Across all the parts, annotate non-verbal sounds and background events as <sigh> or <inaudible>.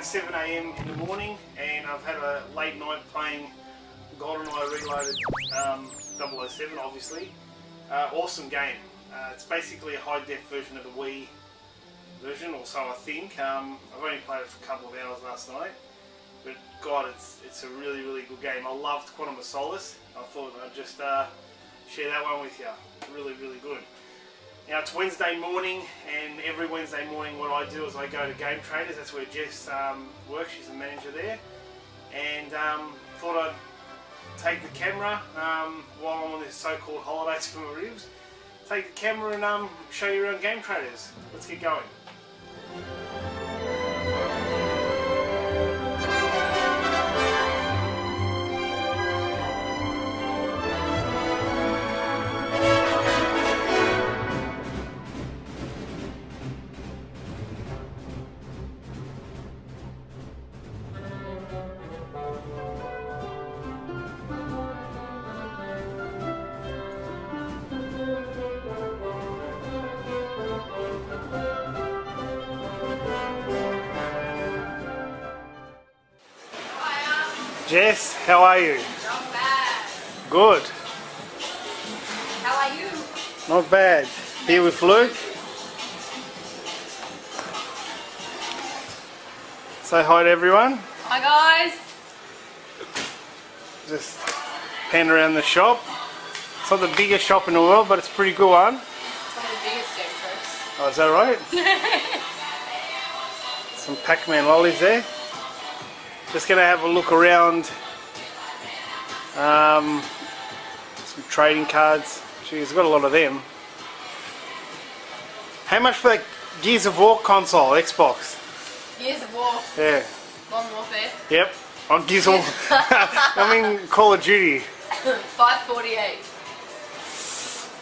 about 7am in the morning and I've had a late night playing GoldenEye Reloaded um, 007 obviously. Uh, awesome game. Uh, it's basically a high def version of the Wii version or so I think. Um, I've only played it for a couple of hours last night. But God, it's it's a really, really good game. I loved Quantum of Solace. I thought I'd just uh, share that one with you. Really, really good. Now it's Wednesday morning, and every Wednesday morning, what I do is I go to Game Traders. That's where Jess um, works. She's a manager there, and um, thought I'd take the camera um, while I'm on this so-called holidays <laughs> for my ribs. Take the camera and um, show you around Game Traders. Let's get going. Jess, how are you? Not bad. Good. How are you? Not bad. Here with Luke. Say hi to everyone. Hi guys. Just pan around the shop. It's not the biggest shop in the world, but it's a pretty good one. Some of the biggest. Oh, is that right? <laughs> Some Pac-Man lollies there. Just gonna have a look around. Um, some trading cards. Geez, I've got a lot of them. How much for that Gears of War console, Xbox? Gears of War. Yeah. Modern Warfare. Yep. On Gears of War. <laughs> I mean Call of Duty. <laughs> 548.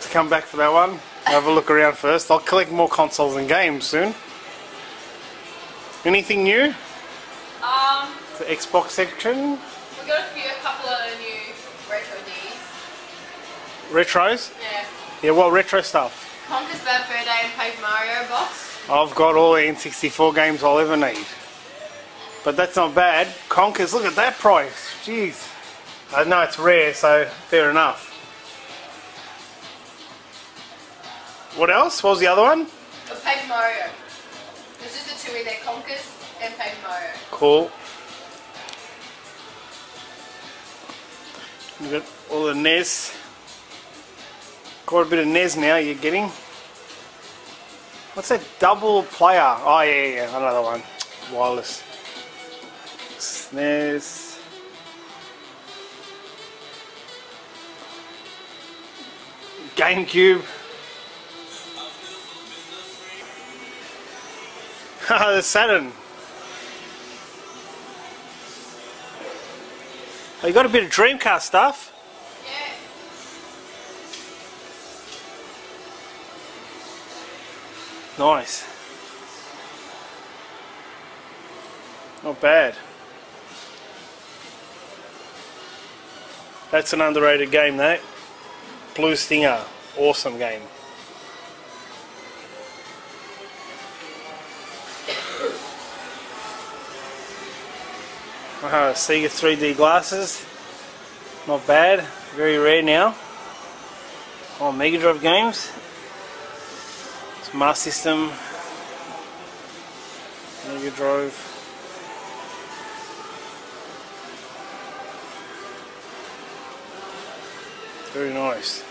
To come back for that one. Have a look around first. I'll collect more consoles and games soon. Anything new? Um, The Xbox section? we got a few, a couple of new retro Ds. Retros? Yeah. Yeah, what retro stuff? Conker's Bad Fur Day and Paper Mario box. I've got all the N64 games I'll ever need. But that's not bad. Conkers, look at that price. Jeez. I know it's rare, so fair enough. What else? What was the other one? A Paper Mario. There's just the two in there, Conkers and Paper Mario. Cool. You got all the NES. Quite a bit of NES now you're getting. What's that double player? Oh yeah, yeah, another one. Wireless. SNES. GameCube. <laughs> The Saturn. Oh, you got a bit of Dreamcast stuff. Yeah. Nice. Not bad. That's an underrated game, that. Blue Stinger. Awesome game. Uh, Sega 3D glasses. Not bad. Very rare now. Oh, Mega Drive games. It's Master System. Mega Drive. Very nice.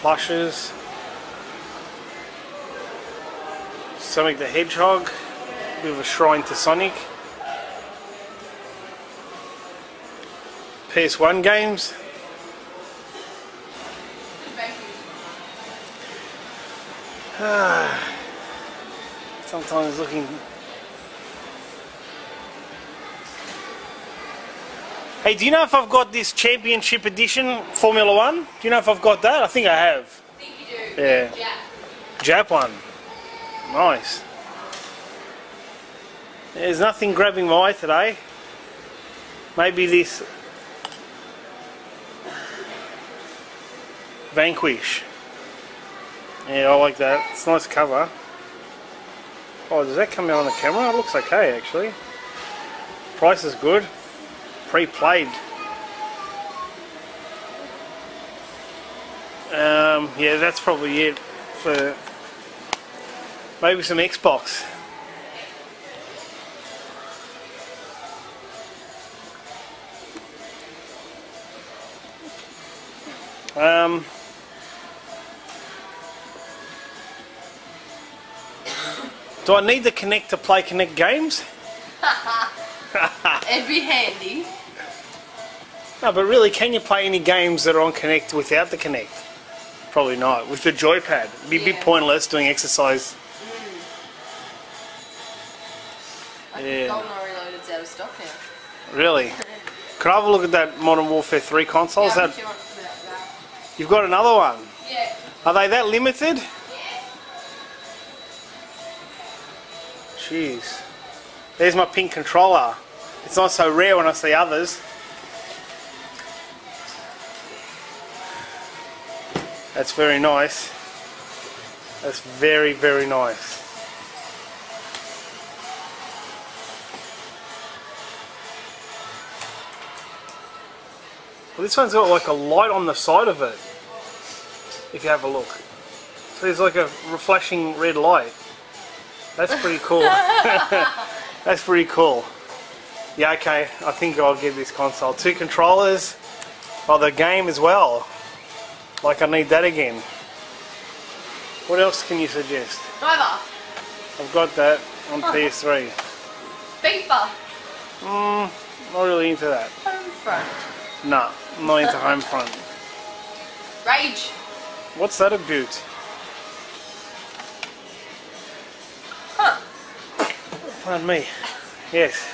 Plushes. Sonic the Hedgehog. Bit of a shrine to Sonic. PS1 games. Ah, <sighs> sometimes looking. Hey, do you know if I've got this Championship Edition Formula One? Do you know if I've got that? I think I have. I think you do. Yeah. Yeah. Jap one. Nice. There's nothing grabbing my eye today. Maybe this Vanquish. Yeah, I like that. It's a nice cover. Oh, does that come out on the camera? It looks okay, actually. Price is good. Pre-played. Um, yeah, that's probably it for maybe some Xbox. Um, do I need the Kinect to play Kinect games? <laughs> It'd be handy. No, but really, can you play any games that are on Kinect without the Kinect? Probably not. With the joypad, it'd be a bit pointless doing exercise. Yeah. Reloaded's out of stock now. Really? <laughs> Could I have a look at that Modern Warfare 3 console? yeah, that, much that... that. You've got another one. Yeah. Are they that limited? Yeah. Jeez. There's my pink controller. It's not so rare when I see others. That's very nice. That's very, very nice. Well, this one's got like a light on the side of it. If you have a look. So there's like a flashing red light. That's pretty cool. <laughs> That's pretty cool. Yeah, okay. I think I'll get this console. Two controllers. Oh, the game as well. Like I need that again. What else can you suggest? Driver. I've got that on PS3. FIFA. Mm, not really into that. Homefront. Nah, I'm not into Homefront. Rage. What's that about? Huh. Pardon me. Yes.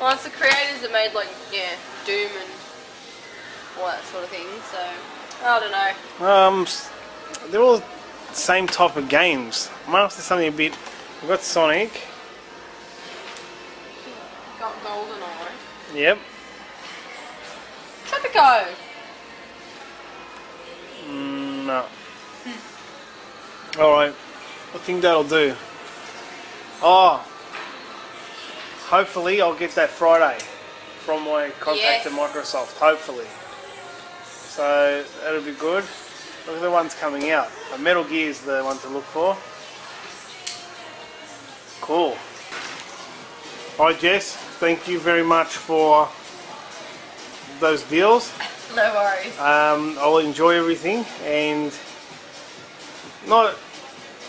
Well, it's the creators that made, like, yeah, Doom and all that sort of thing, so, I don't know. Um, they're all the same type of games. I might have to something a bit. We've got Sonic. Got GoldenEye. Yep. Tropico. Mm, no. Alright. I think that'll do. Oh. Hopefully I'll get that Friday from my contact Yes. at Microsoft. Hopefully. So that'll be good. Look at the ones coming out. Uh, Metal Gear is the one to look for. Cool. Alright Jess, thank you very much for those deals. No worries. Um, I'll enjoy everything and not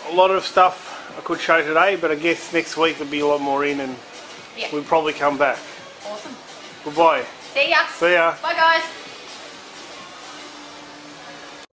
a lot of stuff I could show today, but I guess next week there'll be a lot more in and Yeah. we'll probably come back. Awesome. Goodbye. See ya. See ya. Bye, guys.